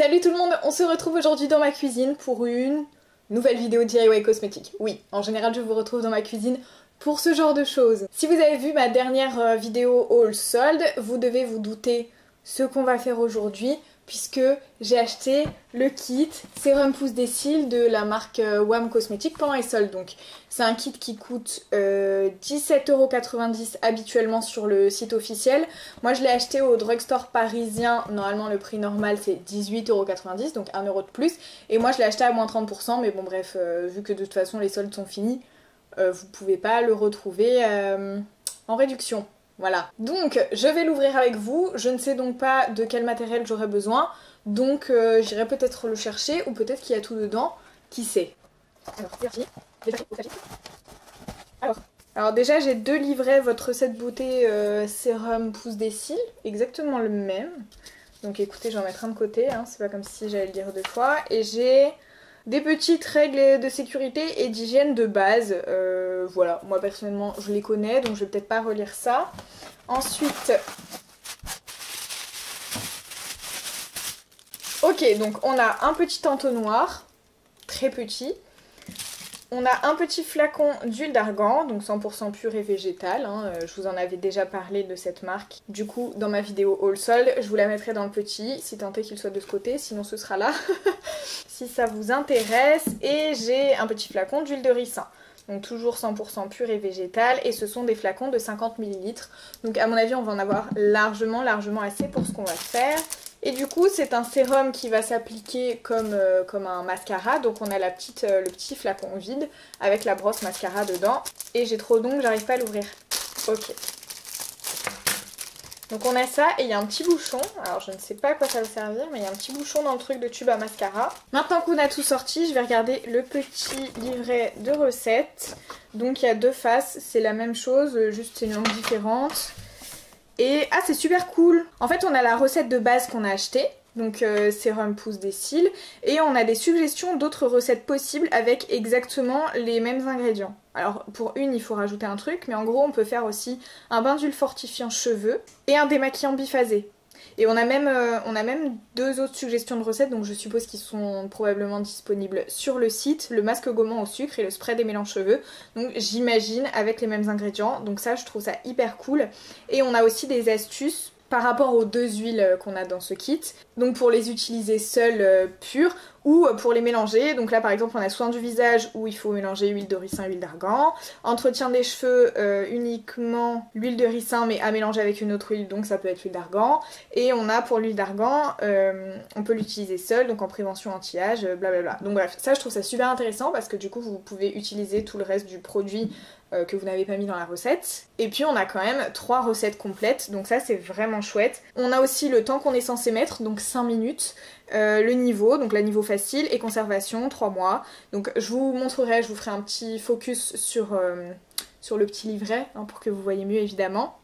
Salut tout le monde, on se retrouve aujourd'hui dans ma cuisine pour une nouvelle vidéo DIY cosmétique. Oui, en général je vous retrouve dans ma cuisine pour ce genre de choses. Si vous avez vu ma dernière euh, vidéo haul sold, vous devez vous douter ce qu'on va faire aujourd'hui puisque j'ai acheté le kit Sérum Pousse des cils de la marque euh, WAM Cosmétiques pendant les soldes. Donc c'est un kit qui coûte 17,90€ euh, habituellement sur le site officiel. Moi je l'ai acheté au drugstore parisien. Normalement le prix normal c'est 18,90€ donc 1€ de plus. Et moi je l'ai acheté à moins 30% mais bon bref vu que de toute façon les soldes sont finis euh, vous pouvez pas le retrouver euh, en réduction. Voilà. Donc je vais l'ouvrir avec vous. Je ne sais donc pas de quel matériel j'aurai besoin. Donc euh, j'irai peut-être le chercher ou peut-être qu'il y a tout dedans. Qui sait? Alors, alors, déjà j'ai deux livrets, votre recette beauté sérum pousse des cils, exactement le même. Donc écoutez, j'en mettrai un de côté, hein. c'est pas comme si j'allais le dire deux fois. Et j'ai des petites règles de sécurité et d'hygiène de base. Euh, voilà, moi personnellement je les connais donc je vais peut-être pas relire ça. Ensuite, ok donc on a un petit entonnoir, très petit. On a un petit flacon d'huile d'argan, donc 100% pur et végétal. Hein. Euh, je vous en avais déjà parlé de cette marque. Du coup, dans ma vidéo All Sold, je vous la mettrai dans le petit, si tant est qu'il soit de ce côté, sinon ce sera là. si ça vous intéresse. Et j'ai un petit flacon d'huile de ricin. Donc toujours 100% pur et végétal. Et ce sont des flacons de 50 ml. Donc à mon avis, on va en avoir largement, largement assez pour ce qu'on va faire. Et du coup, c'est un sérum qui va s'appliquer comme, euh, comme un mascara. Donc on a la petite, euh, le petit flacon vide avec la brosse mascara dedans. Et j'ai trop d'ongles, j'arrive pas à l'ouvrir. Ok. Donc on a ça et il y a un petit bouchon. Alors je ne sais pas à quoi ça va servir, mais il y a un petit bouchon dans le truc de tube à mascara. Maintenant qu'on a tout sorti, je vais regarder le petit livret de recettes. Donc il y a deux faces, c'est la même chose, juste c'est une langue différente. Et ah c'est super cool En fait on a la recette de base qu'on a achetée donc euh, sérum pousse des cils et on a des suggestions d'autres recettes possibles avec exactement les mêmes ingrédients. Alors pour une il faut rajouter un truc mais en gros on peut faire aussi un bain d'huile fortifiant cheveux et un démaquillant biphasé. Et on a, même, euh, on a même deux autres suggestions de recettes, donc je suppose qu'ils sont probablement disponibles sur le site. Le masque gommant au sucre et le spray des mélanges cheveux. Donc j'imagine avec les mêmes ingrédients. Donc ça je trouve ça hyper cool. Et on a aussi des astuces par rapport aux deux huiles euh, qu'on a dans ce kit. Donc pour les utiliser seules euh, pures ou euh, pour les mélanger. Donc là par exemple on a soin du visage où il faut mélanger huile de ricin, huile d'argan. Entretien des cheveux uniquement l'huile de ricin mais à mélanger avec une autre huile donc ça peut être l'huile d'argan. Et on a pour l'huile d'argan, on peut l'utiliser seule donc en prévention anti-âge, blablabla. Donc bref, ça je trouve ça super intéressant parce que du coup vous pouvez utiliser tout le reste du produit euh, que vous n'avez pas mis dans la recette. Et puis on a quand même trois recettes complètes, donc ça c'est vraiment chouette. On a aussi le temps qu'on est censé mettre, donc 5 minutes, euh, le niveau, donc la niveau facile, et conservation, 3 mois. Donc je vous montrerai, je vous ferai un petit focus sur, euh, sur le petit livret, hein, pour que vous voyez mieux évidemment.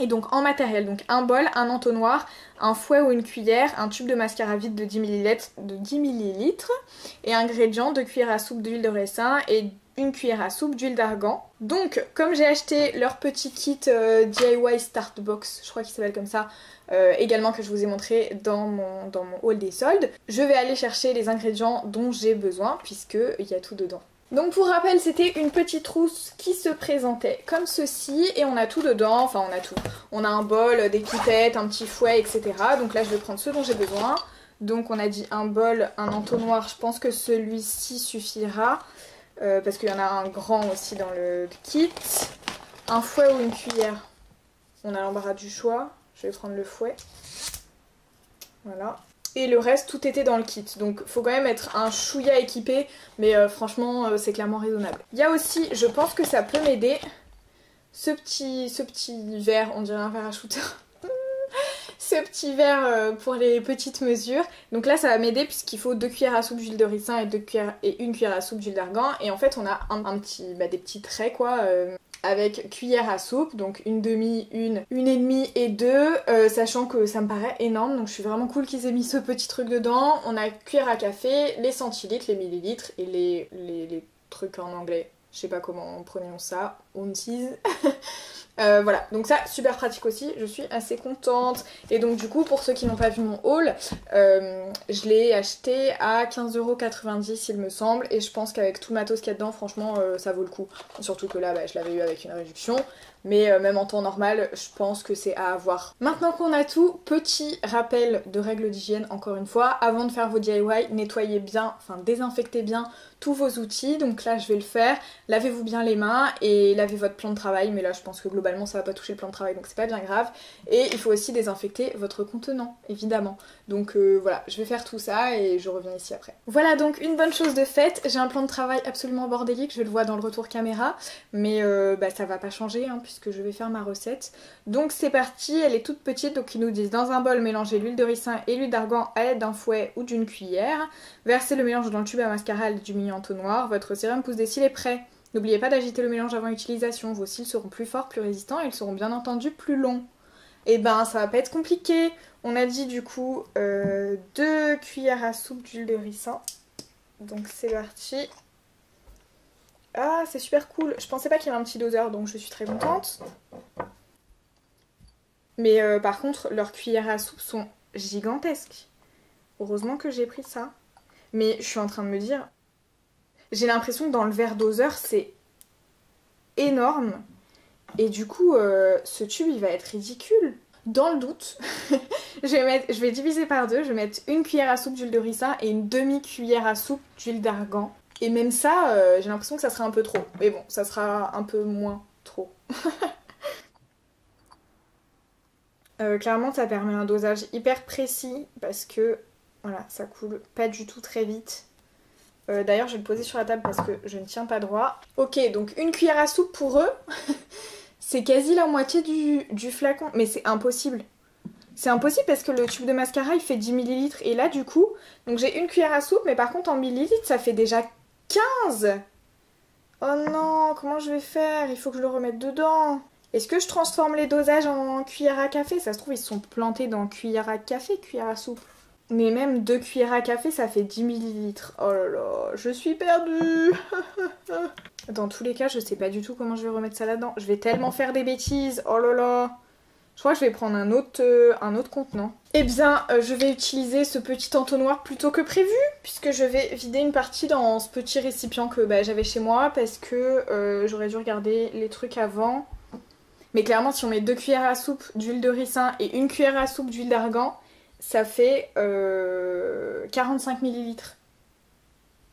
Et donc en matériel, donc un bol, un entonnoir, un fouet ou une cuillère, un tube de mascara vide de 10 ml, de 10 ml et ingrédients, de cuillères à soupe d'huile de raisin et une cuillère à soupe d'huile d'argan. Donc comme j'ai acheté leur petit kit euh, DIY Start Box, je crois qu'il s'appelle comme ça, euh, également que je vous ai montré dans mon, dans haul des soldes, je vais aller chercher les ingrédients dont j'ai besoin puisqu'il y a tout dedans. Donc pour rappel, c'était une petite trousse qui se présentait comme ceci et on a tout dedans, enfin on a tout. On a un bol, des pipettes, un petit fouet, etc. Donc là je vais prendre ce dont j'ai besoin. Donc on a dit un bol, un entonnoir, je pense que celui-ci suffira. Euh, parce qu'il y en a un grand aussi dans le kit. Un fouet ou une cuillère. On a l'embarras du choix. Je vais prendre le fouet. Voilà. Et le reste, tout était dans le kit. Donc faut quand même être un chouïa équipé. Mais euh, franchement, euh, c'est clairement raisonnable. Il y a aussi, je pense que ça peut m'aider, ce petit, ce petit verre, on dirait un verre à shooter. Ce petit verre euh, pour les petites mesures. Donc là ça va m'aider puisqu'il faut deux cuillères à soupe d'huile de ricin et, deux cuillères, et une cuillère à soupe d'huile d'argan. Et en fait on a un, petit, bah, des petits traits quoi. Euh, avec cuillère à soupe, donc une demi, une, une et demie et deux, euh, sachant que ça me paraît énorme, donc je suis vraiment cool qu'ils aient mis ce petit truc dedans. On a cuillère à café, les centilitres, les millilitres et les, les, trucs en anglais. Je sais pas comment on prononce ça, ounces. Euh, voilà, donc ça, super pratique aussi, je suis assez contente. Et donc du coup, pour ceux qui n'ont pas vu mon haul, euh, je l'ai acheté à 15,90€ il me semble. Et je pense qu'avec tout le matos qu'il y a dedans, franchement, euh, ça vaut le coup. Surtout que là, bah, je l'avais eu avec une réduction. Mais même en temps normal, je pense que c'est à avoir. Maintenant qu'on a tout, petit rappel de règles d'hygiène encore une fois. Avant de faire vos DIY, nettoyez bien, enfin désinfectez bien tous vos outils. Donc là, je vais le faire. Lavez-vous bien les mains et lavez votre plan de travail. Mais là, je pense que globalement, ça va pas toucher le plan de travail, donc c'est pas bien grave. Et il faut aussi désinfecter votre contenant, évidemment. Donc euh, voilà, je vais faire tout ça et je reviens ici après. Voilà donc une bonne chose de faite. J'ai un plan de travail absolument bordélique, je le vois dans le retour caméra. Mais euh, bah, ça va pas changer hein, puisque je vais faire ma recette. Donc c'est parti, elle est toute petite. Donc ils nous disent dans un bol, mélangez l'huile de ricin et l'huile d'argan à l'aide d'un fouet ou d'une cuillère. Versez le mélange dans le tube à mascara du milieu entonnoir. Votre sérum pousse des cils est prêt. N'oubliez pas d'agiter le mélange avant utilisation. Vos cils seront plus forts, plus résistants et ils seront bien entendu plus longs. Et eh ben ça va pas être compliqué. On a dit du coup euh, deux cuillères à soupe d'huile de ricin. Donc c'est parti. Ah c'est super cool. Je pensais pas qu'il y avait un petit doseur donc je suis très contente. Mais euh, par contre leurs cuillères à soupe sont gigantesques. Heureusement que j'ai pris ça. Mais je suis en train de me dire, j'ai l'impression que dans le verre doseur, c'est énorme. Et du coup, euh, ce tube, il va être ridicule. Dans le doute, je, vais diviser par deux. Je vais mettre une cuillère à soupe d'huile de ricin et une demi-cuillère à soupe d'huile d'argan. Et même ça, euh, j'ai l'impression que ça sera un peu trop. Mais bon, ça sera un peu moins trop. Euh, clairement, ça permet un dosage hyper précis parce que voilà, ça coule pas du tout très vite. Euh, d'ailleurs, je vais le poser sur la table parce que je ne tiens pas droit. Ok, donc une cuillère à soupe pour eux. c'est quasi la moitié du, flacon. Mais c'est impossible. C'est impossible parce que le tube de mascara, il fait 10 ml. Et là, du coup, donc j'ai une cuillère à soupe, mais par contre, en millilitres, ça fait déjà 15 Oh non, comment je vais faire? Il faut que je le remette dedans. Est-ce que je transforme les dosages en cuillère à café? Ça se trouve, ils sont plantés dans cuillère à café, cuillère à soupe. Mais même deux cuillères à café, ça fait 10 millilitres. Oh là là, je suis perdue Dans tous les cas, je sais pas du tout comment je vais remettre ça là-dedans. Je vais tellement faire des bêtises. Oh là là Je crois que je vais prendre un autre, euh, un autre contenant. Eh bien, euh, je vais utiliser ce petit entonnoir plutôt que prévu, puisque je vais vider une partie dans ce petit récipient que bah, j'avais chez moi, parce que euh, j'aurais dû regarder les trucs avant. Mais clairement, si on met deux cuillères à soupe d'huile de ricin et une cuillère à soupe d'huile d'argan, ça fait 45 ml.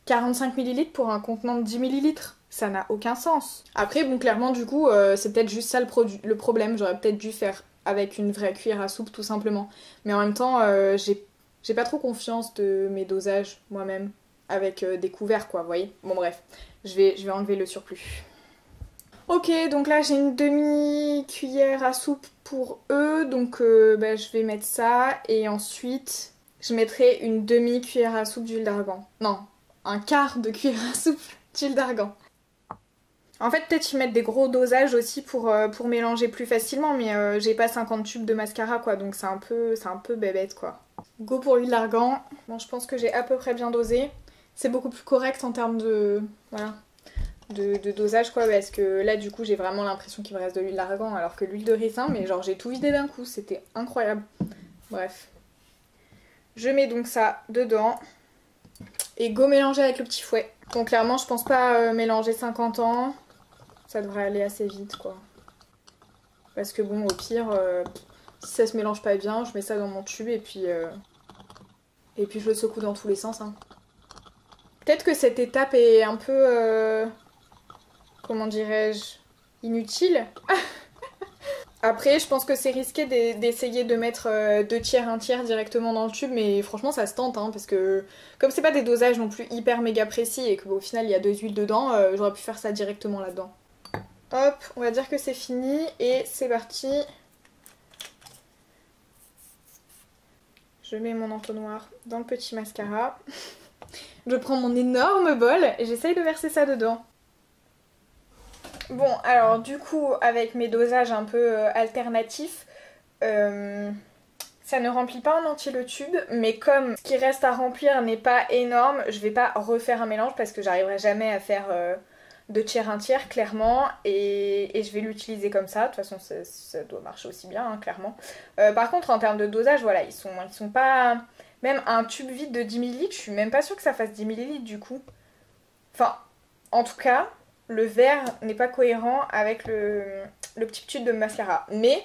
45 ml pour un contenant de 10 ml, ça n'a aucun sens. Après, bon, clairement, du coup, euh, c'est peut-être juste ça le, problème. J'aurais peut-être dû faire avec une vraie cuillère à soupe, tout simplement. Mais en même temps, euh, j'ai pas trop confiance de mes dosages moi-même avec euh, des couverts, quoi, vous voyez. Bon, bref, je vais, je vais enlever le surplus. Ok, donc là j'ai une demi-cuillère à soupe pour eux, donc euh, bah, je vais mettre ça et ensuite je mettrai une demi-cuillère à soupe d'huile d'argan. Non, un quart de cuillère à soupe d'huile d'argan. En fait, peut-être qu'ils mettent des gros dosages aussi pour, euh, mélanger plus facilement, mais euh, j'ai pas 50 tubes de mascara quoi, donc c'est un peu c'est un peu bébête quoi. Go pour l'huile d'argan. Bon, je pense que j'ai à peu près bien dosé. C'est beaucoup plus correct en termes de voilà, de, dosage quoi parce que là du coup j'ai vraiment l'impression qu'il me reste de l'huile d'argan alors que l'huile de ricin mais genre j'ai tout vidé d'un coup c'était incroyable. Bref. Je mets donc ça dedans. Et go mélanger avec le petit fouet. Donc clairement je pense pas euh, mélanger 50 ans. Ça devrait aller assez vite quoi. Parce que bon au pire euh, si ça se mélange pas bien je mets ça dans mon tube et puis euh, et puis je le secoue dans tous les sens hein. Peut-être que cette étape est un peu comment dirais-je, inutile. Après, je pense que c'est risqué d'essayer de mettre euh, deux tiers, un tiers directement dans le tube, mais franchement, ça se tente, hein, parce que comme c'est pas des dosages non plus hyper méga précis et qu'au final il y a deux huiles dedans, euh, j'aurais pu faire ça directement là-dedans. Hop, on va dire que c'est fini et c'est parti. Je mets mon entonnoir dans le petit mascara. Je prends mon énorme bol et j'essaye de verser ça dedans. Bon, alors du coup, avec mes dosages un peu euh, alternatifs, euh, ça ne remplit pas en entier le tube, mais comme ce qui reste à remplir n'est pas énorme, je vais pas refaire un mélange parce que j'arriverai jamais à faire, euh, de tiers un tiers clairement et, je vais l'utiliser comme ça. De toute façon ça, doit marcher aussi bien hein, clairement. Par contre en termes de dosage voilà ils sont, ils sont pas... Même un tube vide de 10 ml je suis même pas sûre que ça fasse 10 ml du coup. Enfin en tout cas le verre n'est pas cohérent avec le, le petit tube de mascara. Mais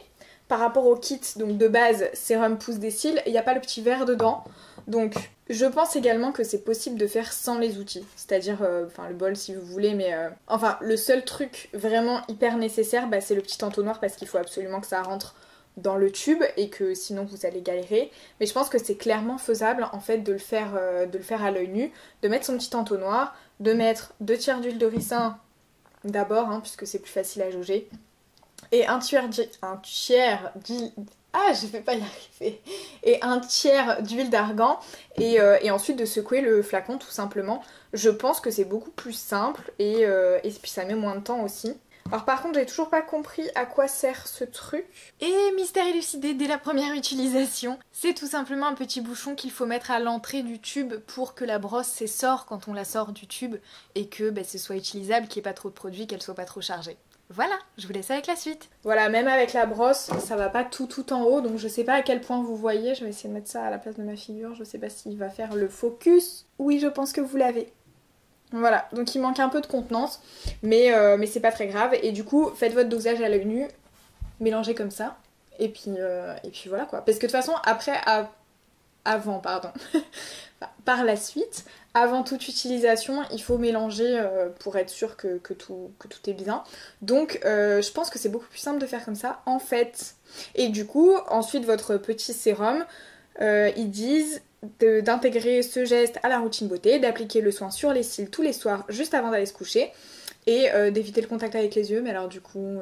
par rapport au kit donc de base sérum pousse des cils, il n'y a pas le petit verre dedans. Donc je pense également que c'est possible de faire sans les outils, c'est-à-dire, euh, enfin le bol si vous voulez, mais euh, enfin le seul truc vraiment hyper nécessaire, bah, c'est le petit entonnoir parce qu'il faut absolument que ça rentre dans le tube et que sinon vous allez galérer. Mais je pense que c'est clairement faisable en fait de le faire, euh, de le faire à l'œil nu, de mettre son petit entonnoir, de mettre deux tiers d'huile de ricin d'abord, hein, puisque c'est plus facile à jauger, et un tiers, un ah, je vais pas y arriver. Et un tiers d'huile d'argan euh, et, ensuite de secouer le flacon tout simplement. Je pense que c'est beaucoup plus simple et, euh, et puis ça met moins de temps aussi. Alors par contre j'ai toujours pas compris à quoi sert ce truc. Et mystère élucidé dès la première utilisation, c'est tout simplement un petit bouchon qu'il faut mettre à l'entrée du tube pour que la brosse s'essore quand on la sort du tube et que ben, ce soit utilisable, qu'il n'y ait pas trop de produit, qu'elle soit pas trop chargée. Voilà, je vous laisse avec la suite. Voilà, même avec la brosse, ça va pas tout tout en haut, donc je sais pas à quel point vous voyez. Je vais essayer de mettre ça à la place de ma figure. Je sais pas s'il va faire le focus. Oui, je pense que vous l'avez. Voilà, donc il manque un peu de contenance, mais, euh, mais c'est pas très grave. Et du coup, faites votre dosage à l'œil nu, mélangez comme ça, et puis, euh, voilà quoi. Parce que de toute façon, après, avant, pardon, par la suite, avant toute utilisation, il faut mélanger euh, pour être sûr que, tout, est bien. Donc je pense que c'est beaucoup plus simple de faire comme ça en fait. Et du coup, ensuite votre petit sérum, euh, ils disent d'intégrer ce geste à la routine beauté, d'appliquer le soin sur les cils tous les soirs juste avant d'aller se coucher et d'éviter le contact avec les yeux. Mais alors du coup,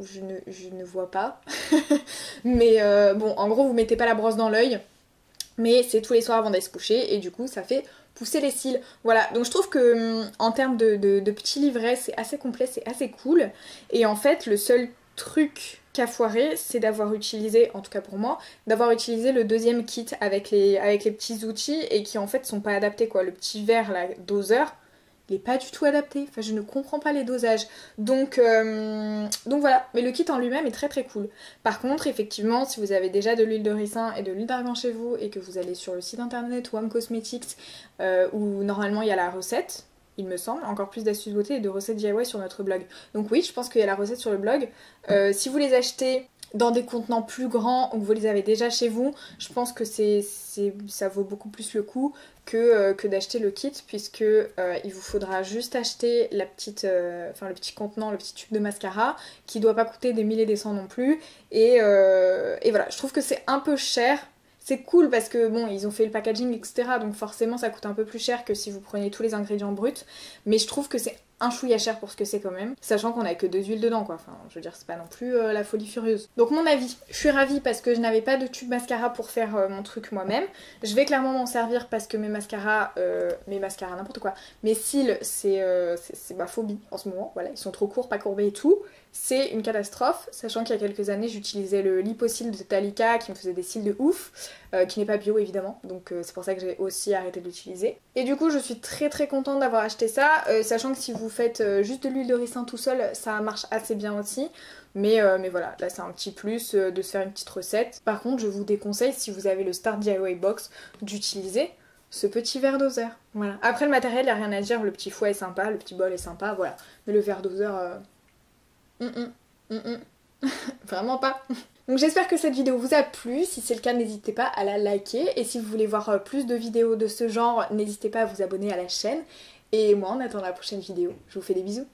je ne, je, ne, vois pas. Mais bon, en gros, vous mettez pas la brosse dans l'œil mais c'est tous les soirs avant d'aller se coucher et du coup ça fait pousser les cils. Voilà, donc je trouve que hum, en termes de, petits livrets c'est assez complet, c'est assez cool. Et en fait le seul truc qu'a foiré c'est d'avoir utilisé, en tout cas pour moi, d'avoir utilisé le deuxième kit avec les, petits outils et qui en fait sont pas adaptés quoi. Le petit verre là, doseur, il n'est pas du tout adapté. Enfin, je ne comprends pas les dosages. Donc, euh, donc voilà. Mais le kit en lui-même est très très cool. Par contre, effectivement, si vous avez déjà de l'huile de ricin et de l'huile d'argan chez vous et que vous allez sur le site internet Wam Cosmetics euh, où normalement il y a la recette, il me semble, encore plus d'astuces beauté et de recettes DIY sur notre blog. Donc oui, je pense qu'il y a la recette sur le blog. Euh, si vous les achetez dans des contenants plus grands ou que vous les avez déjà chez vous, je pense que ça vaut beaucoup plus le coup que, euh, d'acheter le kit puisque euh, il vous faudra juste acheter le petit contenant, le petit tube de mascara qui doit pas coûter des milliers des cents non plus et voilà, je trouve que c'est un peu cher c'est cool parce que bon, ils ont fait le packaging, etc. Donc forcément, ça coûte un peu plus cher que si vous prenez tous les ingrédients bruts. Mais je trouve que c'est un chouïa cher pour ce que c'est quand même, sachant qu'on a que deux huiles dedans quoi, enfin je veux dire c'est pas non plus euh, la folie furieuse. Donc mon avis, je suis ravie parce que je n'avais pas de tube mascara pour faire euh, mon truc moi-même, je vais clairement m'en servir parce que mes mascaras, euh, mes mascaras n'importe quoi, mes cils c'est ma phobie en ce moment, voilà, ils sont trop courts, pas courbés et tout, c'est une catastrophe, sachant qu'il y a quelques années j'utilisais le Lipocil de Talika qui me faisait des cils de ouf, qui n'est pas bio évidemment, donc c'est pour ça que j'ai aussi arrêté de l'utiliser. Et du coup je suis très très contente d'avoir acheté ça, sachant que si vous faites euh, juste de l'huile de ricin tout seul, ça marche assez bien aussi. Mais, euh, mais voilà, là c'est un petit plus euh, de se faire une petite recette. Par contre, je vous déconseille, si vous avez le Start DIY Box, d'utiliser ce petit verre doseur. Voilà. Après le matériel, il n'y a rien à dire, le petit fouet est sympa, le petit bol est sympa, voilà. Mais le verre doseur... Mm, mm, mm, Vraiment pas. Donc j'espère que cette vidéo vous a plu, si c'est le cas n'hésitez pas à la liker. Et si vous voulez voir plus de vidéos de ce genre n'hésitez pas à vous abonner à la chaîne. Et moi, en attendant la prochaine vidéo, je vous fais des bisous.